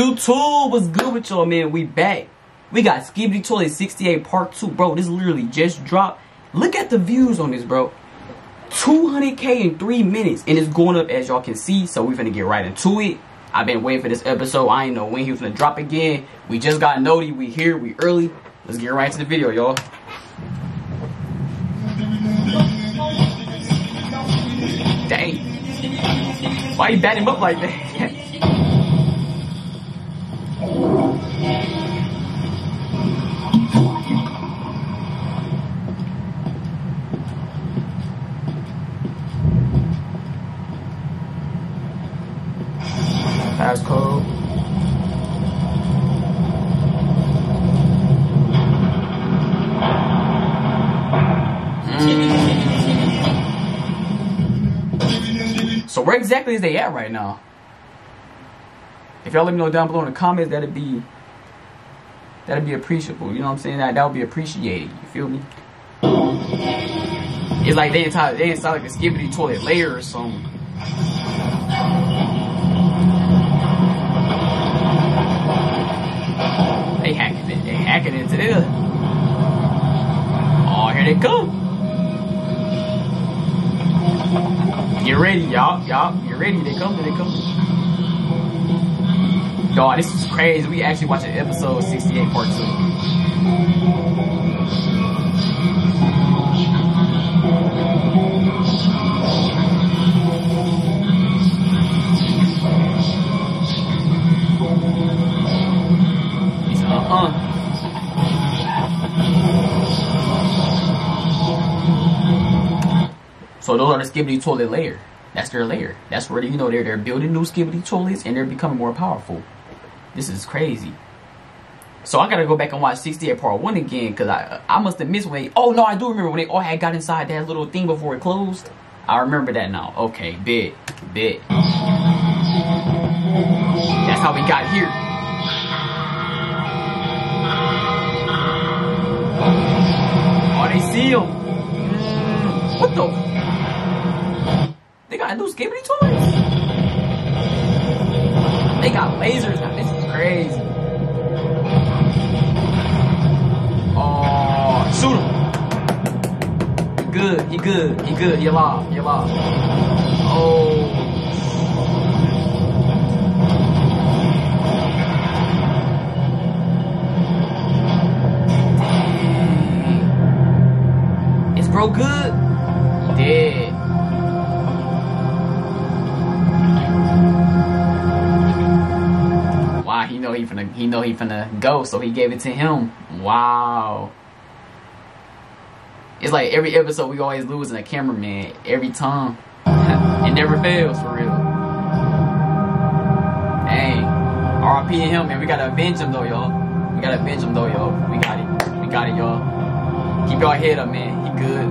YouTube was good with y'all, man. We back. We got Skibidi Toilet 68 Part 2. Bro, this literally just dropped. Look at the views on this, bro. 200k in three minutes. And it's going up as y'all can see. So we finna get right into it. I've been waiting for this episode. I ain't know when he was gonna drop again. We just got Noti. We here. We early. Let's get right to the video, y'all. Dang. Why you bat him up like that? So where exactly is they at right now? If y'all let me know down below in the comments, that'd be that'd be appreciable. You know what I'm saying? That that would be appreciated. You feel me? It's like they inside they inside like a skibidi toilet layer or something. Come. Get ready, y'all. Y'all, get ready. They come. They come. Y'all, this is crazy. We actually watching episode 68 part 2. He's So those are the skibidi toilet layer. That's their layer. That's where you know they're they're building new skibidi toilets and they're becoming more powerful. This is crazy. So I gotta go back and watch 68 part one again because I I must have missed when they oh no I do remember when they all had got inside that little thing before it closed. I remember that now. Okay, bit, bit. That's how we got here. Oh, they see him. Mm, what the? Got new skibidi toilets. They got lasers now. This is crazy. Oh, shoot him. He good. He good. He good. He alive. He alive. Oh. Dang. Is bro good? Dead. He know he finna he know he finna go, so he gave it to him. Wow. It's like every episode we always losing a cameraman every time. it never fails for real. Dang. RP and him, man. We gotta avenge him though, y'all. We gotta avenge him though, y'all. We got it. We got it, y'all. Keep y'all head up, man. He good.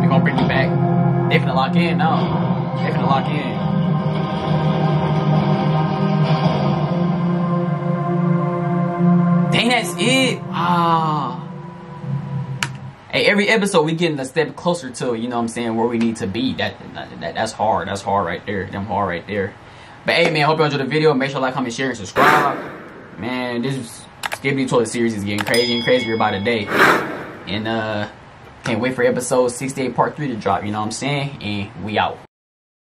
We gonna bring you back. They finna lock in now. They finna lock in. Hey, every episode we getting a step closer to, you know what I'm saying, where we need to be. That, that That's hard. That's hard right there. Them hard right there. But hey, man, hope you enjoyed the video. Make sure like, comment, share, and subscribe. Man, this Skibidi Toilet series is getting crazy and crazier by the day. And, uh, can't wait for episode 68 part 3 to drop, you know what I'm saying? And we out.